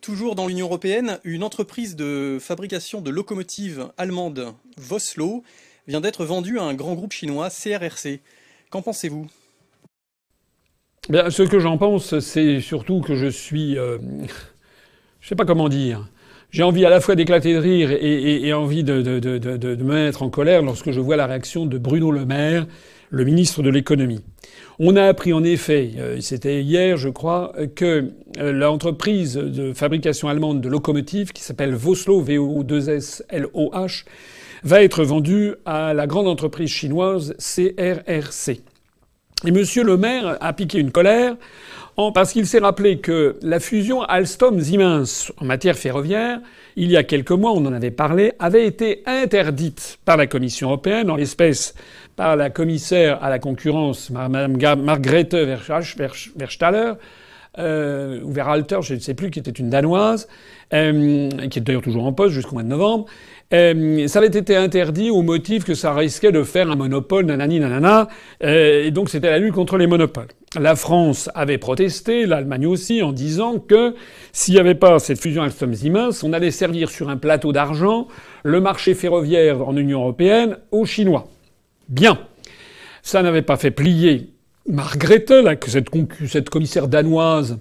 toujours dans l'Union européenne, une entreprise de fabrication de locomotives allemande, Voslo, vient d'être vendue à un grand groupe chinois, CRRC. Qu'en pensez-vous? Ce que j'en pense, c'est surtout que je suis... Euh, je sais pas comment dire. J'ai envie à la fois d'éclater de rire et, envie de, de, me mettre en colère lorsque je vois la réaction de Bruno Le Maire, le ministre de l'économie. On a appris en effet, euh, c'était hier je crois, que euh, l'entreprise de fabrication allemande de locomotives qui s'appelle Voslo, V-O-2-S-L-O-H, va être vendue à la grande entreprise chinoise CRRC. Et Monsieur le maire a piqué une colère parce qu'il s'est rappelé que la fusion Alstom-Siemens en matière ferroviaire, il y a quelques mois, on en avait parlé, avait été interdite par la Commission européenne, en l'espèce par la commissaire à la concurrence, Mme Margrethe Verstaller, euh, ou Verhalter, je ne sais plus, qui était une Danoise, euh, qui est d'ailleurs toujours en poste jusqu'au mois de novembre. Euh, ça avait été interdit au motif que ça risquait de faire un monopole, nanani nanana, et donc c'était la lutte contre les monopoles. La France avait protesté, l'Allemagne aussi, en disant que s'il n'y avait pas cette fusion Alstom-Siemens, on allait servir sur un plateau d'argent le marché ferroviaire en Union européenne aux Chinois. Bien. Ça n'avait pas fait plier Margrethe, là, que cette, commissaire danoise,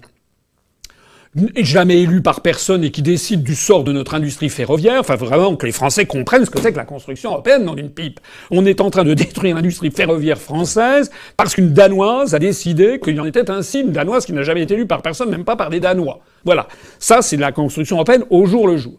jamais élue par personne et qui décide du sort de notre industrie ferroviaire. Enfin, vraiment que les Français comprennent ce que c'est que la construction européenne dans une pipe. On est en train de détruire l'industrie ferroviaire française parce qu'une Danoise a décidé qu'il y en était ainsi, une Danoise qui n'a jamais été élue par personne, même pas par des Danois. Voilà. Ça, c'est la construction européenne au jour le jour.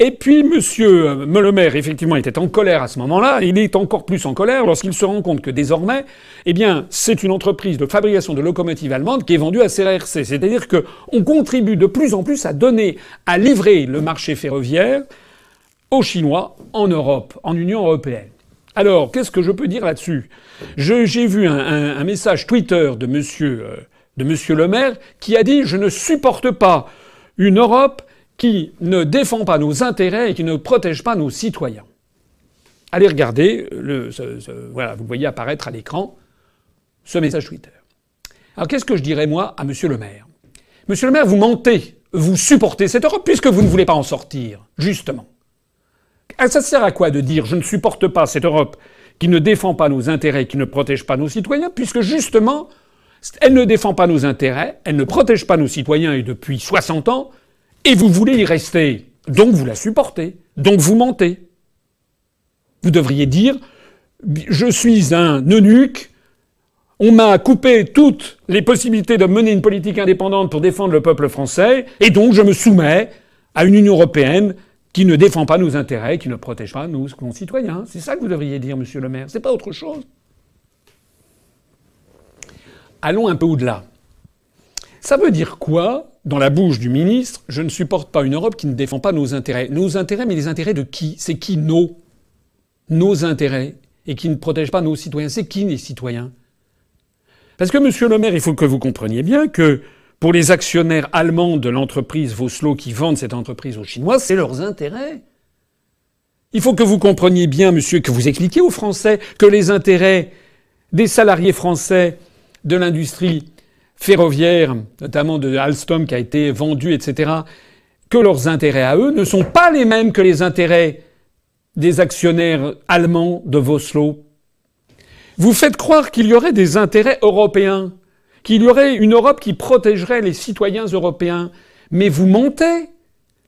Et puis, monsieur euh, Maire, effectivement, était en colère à ce moment-là. Il est encore plus en colère lorsqu'il se rend compte que désormais, eh bien, c'est une entreprise de fabrication de locomotives allemandes qui est vendue à CRRC. C'est-à-dire qu'on contribue de plus en plus à donner, à livrer le marché ferroviaire aux Chinois en Europe, en Union européenne. Alors, qu'est-ce que je peux dire là-dessus? J'ai vu un, message Twitter de monsieur, euh, de monsieur Le Maire qui a dit Je ne supporte pas une Europe qui ne défend pas nos intérêts et qui ne protège pas nos citoyens. Allez regarder, le, voilà, vous voyez apparaître à l'écran ce message Twitter. Alors qu'est-ce que je dirais moi à Monsieur le maire? Monsieur le maire, vous mentez, vous supportez cette Europe puisque vous ne voulez pas en sortir, justement. Ah, ça sert à quoi de dire je ne supporte pas cette Europe qui ne défend pas nos intérêts, qui ne protège pas nos citoyens, puisque justement, elle ne défend pas nos intérêts, elle ne protège pas nos citoyens et depuis 60 ans, et vous voulez y rester. Donc vous la supportez. Donc vous mentez. Vous devriez dire je suis un eunuque, on m'a coupé toutes les possibilités de mener une politique indépendante pour défendre le peuple français, et donc je me soumets à une Union européenne qui ne défend pas nos intérêts, qui ne protège pas nos concitoyens. C'est ça que vous devriez dire, monsieur le maire. C'est pas autre chose. Allons un peu au-delà. Ça veut dire quoi dans la bouche du ministre, je ne supporte pas une Europe qui ne défend pas nos intérêts. Nos intérêts, mais les intérêts de qui? C'est qui nos Nos intérêts. Et qui ne protège pas nos citoyens? C'est qui les citoyens? Parce que, monsieur le maire, il faut que vous compreniez bien que pour les actionnaires allemands de l'entreprise Voslo qui vendent cette entreprise aux Chinois, c'est leurs intérêts. Il faut que vous compreniez bien, monsieur, que vous expliquiez aux Français que les intérêts des salariés français de l'industrie ferroviaire, notamment de Alstom qui a été vendu, etc., que leurs intérêts à eux ne sont pas les mêmes que les intérêts des actionnaires allemands de Voslo. Vous faites croire qu'il y aurait des intérêts européens, qu'il y aurait une Europe qui protégerait les citoyens européens. Mais vous mentez.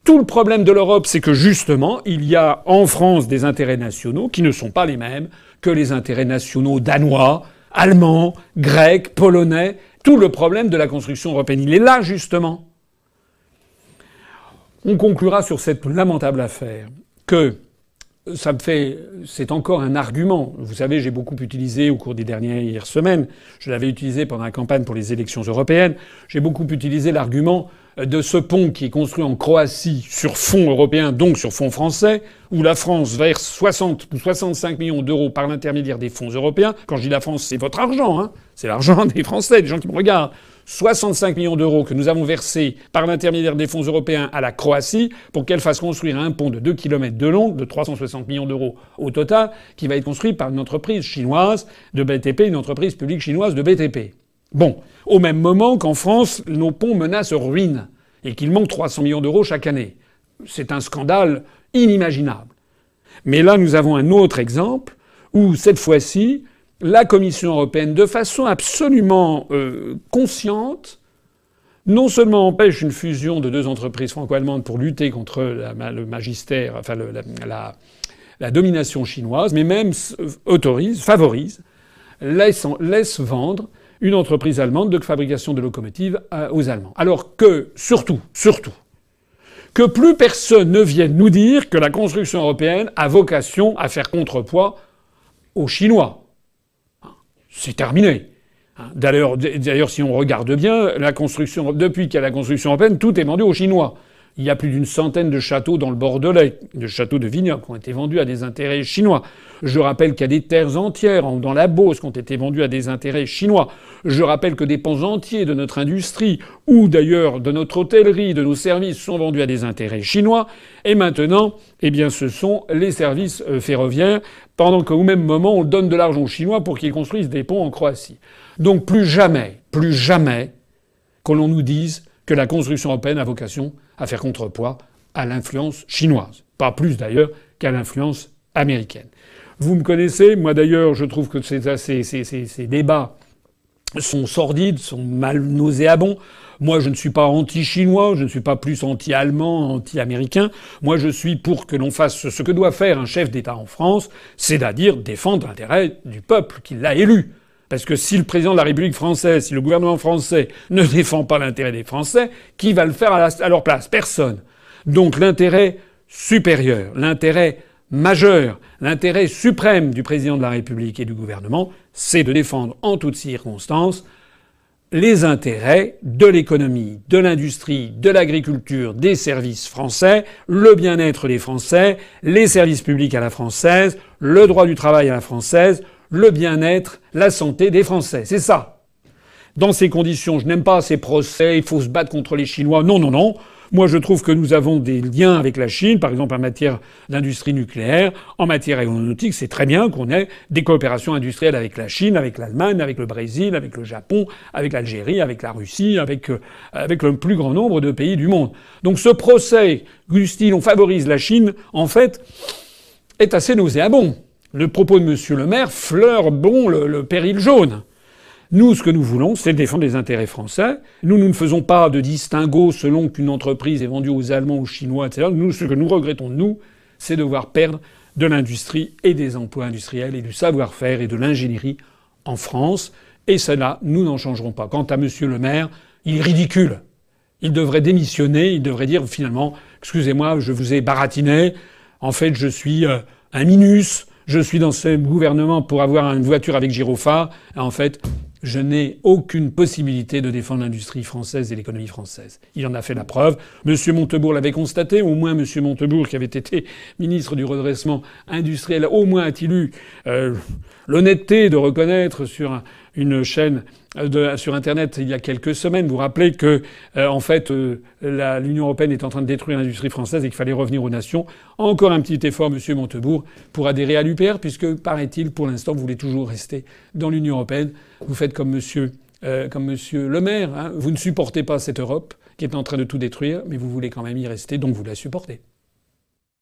Tout le problème de l'Europe, c'est que justement, il y a en France des intérêts nationaux qui ne sont pas les mêmes que les intérêts nationaux danois, allemands, grecs, polonais, tout le problème de la construction européenne. Il est là, justement. On conclura sur cette lamentable affaire que ça me fait, c'est encore un argument. Vous savez, j'ai beaucoup utilisé au cours des dernières semaines, je l'avais utilisé pendant la campagne pour les élections européennes, j'ai beaucoup utilisé l'argument de ce pont qui est construit en Croatie sur fonds européens, donc sur fonds français, où la France verse 60 ou 65 millions d'euros par l'intermédiaire des fonds européens. Quand je dis la France, c'est votre argent, hein. C'est l'argent des Français, des gens qui me regardent. 65 millions d'euros que nous avons versés par l'intermédiaire des fonds européens à la Croatie pour qu'elle fasse construire un pont de 2 km de long, de 360 millions d'euros au total, qui va être construit par une entreprise chinoise de BTP, une entreprise publique chinoise de BTP. Bon, au même moment qu'en France, nos ponts menacent ruine. et qu'il manque 300 millions d'euros chaque année. C'est un scandale inimaginable. Mais là, nous avons un autre exemple où, cette fois-ci, la Commission européenne, de façon absolument euh, consciente, non seulement empêche une fusion de deux entreprises franco-allemandes pour lutter contre le magistère, enfin la, domination chinoise, mais même autorise, favorise, laisse, vendre une entreprise allemande de fabrication de locomotives aux Allemands. Alors que, surtout, surtout, que plus personne ne vienne nous dire que la construction européenne a vocation à faire contrepoids aux Chinois. C'est terminé. D'ailleurs, d'ailleurs, si on regarde bien, la construction, depuis qu'il y a la construction européenne, tout est vendu aux Chinois. Il y a plus d'une centaine de châteaux dans le Bordelais, de châteaux de vignobles, qui ont été vendus à des intérêts chinois. Je rappelle qu'il y a des terres entières dans la Beauce qui ont été vendues à des intérêts chinois. Je rappelle que des pans entiers de notre industrie, ou d'ailleurs de notre hôtellerie, de nos services, sont vendus à des intérêts chinois. Et maintenant, eh bien, ce sont les services euh, ferroviaires, pendant qu'au même moment, on donne de l'argent aux Chinois pour qu'ils construisent des ponts en Croatie. Donc plus jamais, plus jamais, que l'on nous dise que la construction européenne a vocation à faire contrepoids à l'influence chinoise. Pas plus d'ailleurs qu'à l'influence américaine. Vous me connaissez, moi d'ailleurs je trouve que ces, débats sont sordides, sont mal nauséabonds. Moi je ne suis pas anti-chinois, je ne suis pas plus anti-allemand, anti-américain. Moi je suis pour que l'on fasse ce que doit faire un chef d'État en France, c'est-à-dire défendre l'intérêt du peuple qui l'a élu. Parce que si le président de la République française, si le gouvernement français ne défend pas l'intérêt des Français, qui va le faire à, leur place? Personne. Donc l'intérêt supérieur, l'intérêt majeur, l'intérêt suprême du président de la République et du gouvernement, c'est de défendre en toutes circonstances les intérêts de l'économie, de l'industrie, de l'agriculture, des services français, le bien-être des Français, les services publics à la française, le droit du travail à la française, le bien-être, la santé des Français. C'est ça. Dans ces conditions, je n'aime pas ces procès, il faut se battre contre les Chinois. Non, non, non. Moi, je trouve que nous avons des liens avec la Chine, par exemple en matière d'industrie nucléaire, en matière aéronautique. C'est très bien qu'on ait des coopérations industrielles avec la Chine, avec l'Allemagne, avec le Brésil, avec le Japon, avec l'Algérie, avec la Russie, avec, euh, avec le plus grand nombre de pays du monde. Donc ce procès, Gustine, on favorise la Chine, en fait, est assez nauséabond. Le propos de M. le maire fleure bon le, péril jaune. Nous, ce que nous voulons, c'est défendre les intérêts français. Nous, nous ne faisons pas de distinguo selon qu'une entreprise est vendue aux Allemands, aux Chinois, etc. Nous, ce que nous regrettons, nous, c'est de voir perdre de l'industrie et des emplois industriels et du savoir-faire et de l'ingénierie en France. Et cela, nous n'en changerons pas. Quant à M. le maire, il est ridicule. Il devrait démissionner, il devrait dire finalement, excusez-moi, je vous ai baratiné, en fait je suis euh, un minus, je suis dans ce gouvernement pour avoir une voiture avec gyrophare. En fait, je n'ai aucune possibilité de défendre l'industrie française et l'économie française. Il en a fait la preuve. Monsieur Montebourg l'avait constaté. Au moins, Monsieur Montebourg, qui avait été ministre du redressement industriel, au moins a-t-il eu euh, l'honnêteté de reconnaître sur une chaîne de, sur Internet il y a quelques semaines. Vous rappelez que, euh, en fait, euh, l'Union européenne est en train de détruire l'industrie française et qu'il fallait revenir aux nations. Encore un petit effort, Monsieur Montebourg, pour adhérer à l'UPR, puisque, paraît-il, pour l'instant, vous voulez toujours rester dans l'Union européenne. Vous faites comme Monsieur, euh, comme Monsieur Le Maire. Hein. Vous ne supportez pas cette Europe qui est en train de tout détruire, mais vous voulez quand même y rester, donc vous la supportez.